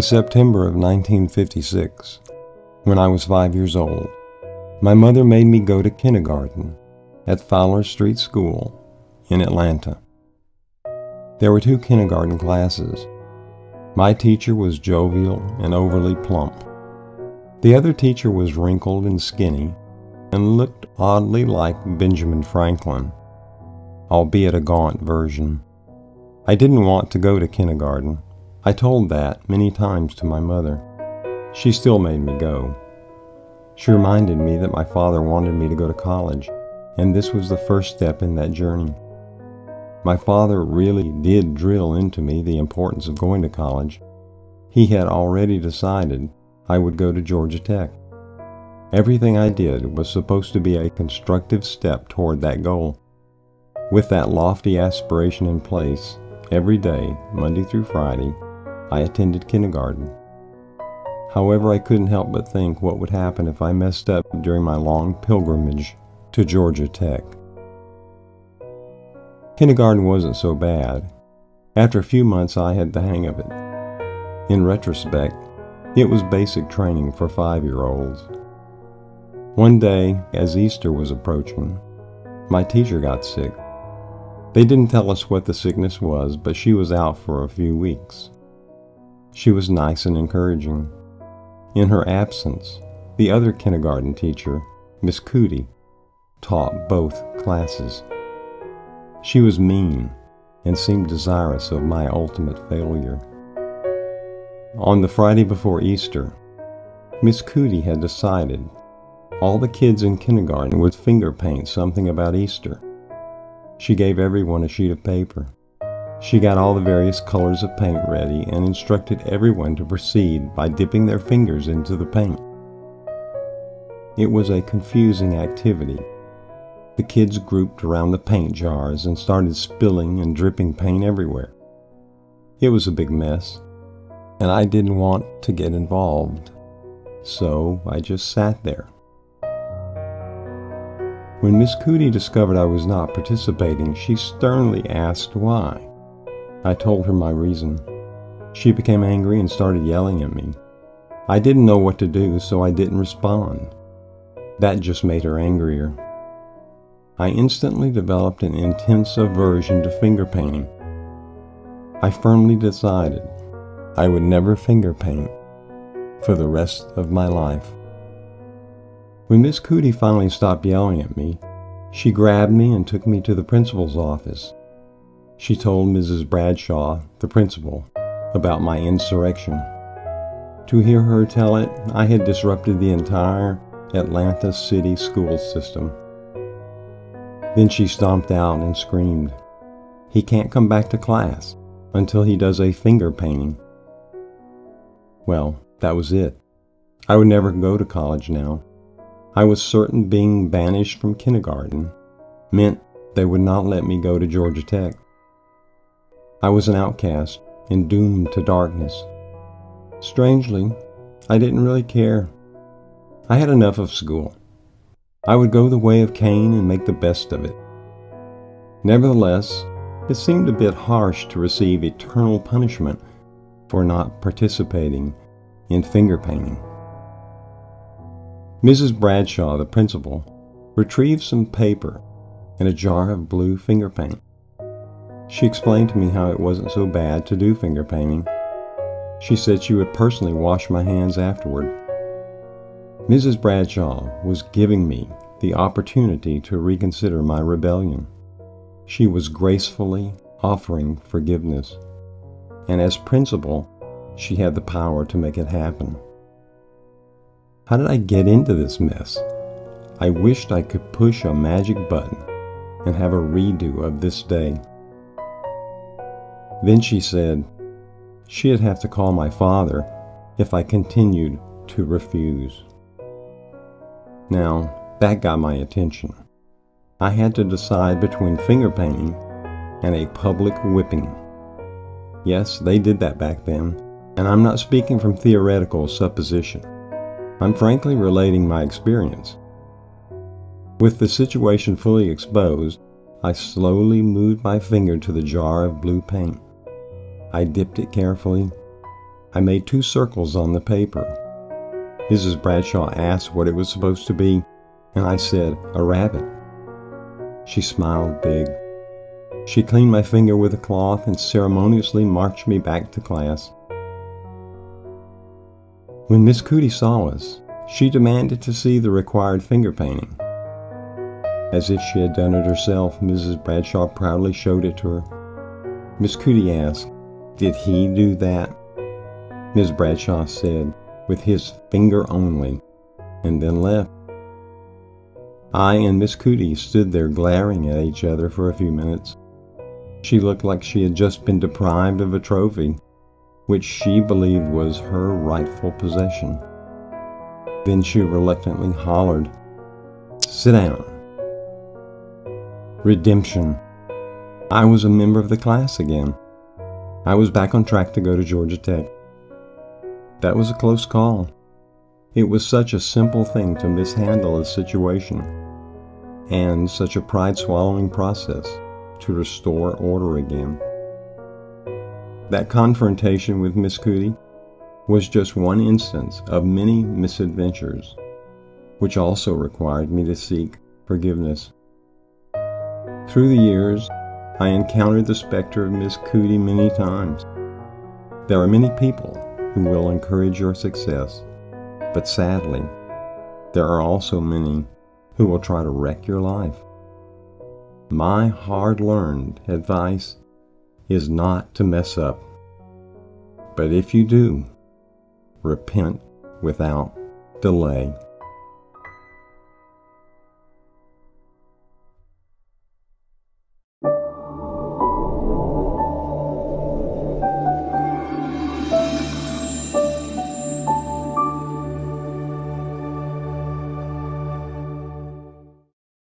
September of 1956, when I was five years old, my mother made me go to kindergarten at Fowler Street School in Atlanta. There were two kindergarten classes. My teacher was jovial and overly plump. The other teacher was wrinkled and skinny and looked oddly like Benjamin Franklin, albeit a gaunt version. I didn't want to go to kindergarten. I told that many times to my mother. She still made me go. She reminded me that my father wanted me to go to college, and this was the first step in that journey. My father really did drill into me the importance of going to college. He had already decided I would go to Georgia Tech. Everything I did was supposed to be a constructive step toward that goal. With that lofty aspiration in place, every day, Monday through Friday, I attended kindergarten. However, I couldn't help but think what would happen if I messed up during my long pilgrimage to Georgia Tech. Kindergarten wasn't so bad. After a few months, I had the hang of it. In retrospect, it was basic training for five year olds. One day, as Easter was approaching, my teacher got sick. They didn't tell us what the sickness was, but she was out for a few weeks. She was nice and encouraging. In her absence, the other kindergarten teacher, Miss Cootie, taught both classes. She was mean and seemed desirous of my ultimate failure. On the Friday before Easter, Miss Cootie had decided all the kids in kindergarten would finger paint something about Easter. She gave everyone a sheet of paper. She got all the various colors of paint ready and instructed everyone to proceed by dipping their fingers into the paint. It was a confusing activity. The kids grouped around the paint jars and started spilling and dripping paint everywhere. It was a big mess and I didn't want to get involved, so I just sat there. When Miss Cootie discovered I was not participating, she sternly asked why. I told her my reason. She became angry and started yelling at me. I didn't know what to do, so I didn't respond. That just made her angrier. I instantly developed an intense aversion to finger painting. I firmly decided I would never finger paint for the rest of my life. When Miss Cootie finally stopped yelling at me, she grabbed me and took me to the principal's office. She told Mrs. Bradshaw, the principal, about my insurrection. To hear her tell it, I had disrupted the entire Atlanta city school system. Then she stomped out and screamed, He can't come back to class until he does a finger painting. Well, that was it. I would never go to college now. I was certain being banished from kindergarten meant they would not let me go to Georgia Tech. I was an outcast and doomed to darkness. Strangely, I didn't really care. I had enough of school. I would go the way of Cain and make the best of it. Nevertheless, it seemed a bit harsh to receive eternal punishment for not participating in finger painting. Mrs. Bradshaw, the principal, retrieved some paper and a jar of blue finger paint. She explained to me how it wasn't so bad to do finger painting. She said she would personally wash my hands afterward. Mrs. Bradshaw was giving me the opportunity to reconsider my rebellion. She was gracefully offering forgiveness and as principal, she had the power to make it happen. How did I get into this mess? I wished I could push a magic button and have a redo of this day. Then she said she'd have to call my father if I continued to refuse. Now, that got my attention. I had to decide between finger painting and a public whipping. Yes, they did that back then, and I'm not speaking from theoretical supposition. I'm frankly relating my experience. With the situation fully exposed, I slowly moved my finger to the jar of blue paint. I dipped it carefully, I made two circles on the paper. Mrs. Bradshaw asked what it was supposed to be, and I said, a rabbit. She smiled big. She cleaned my finger with a cloth and ceremoniously marched me back to class. When Miss Cootie saw us, she demanded to see the required finger painting. As if she had done it herself, Mrs. Bradshaw proudly showed it to her. Miss Cootie asked, Did he do that? Miss Bradshaw said, With his finger only, and then left. I and Miss Cootie stood there glaring at each other for a few minutes. She looked like she had just been deprived of a trophy, which she believed was her rightful possession. Then she reluctantly hollered, Sit down. Redemption. I was a member of the class again. I was back on track to go to Georgia Tech. That was a close call. It was such a simple thing to mishandle a situation, and such a pride swallowing process to restore order again. That confrontation with Miss Cootie was just one instance of many misadventures, which also required me to seek forgiveness. Through the years, I encountered the specter of Miss Cootie many times. There are many people who will encourage your success, but sadly, there are also many who will try to wreck your life. My hard learned advice is not to mess up. But if you do, repent without delay.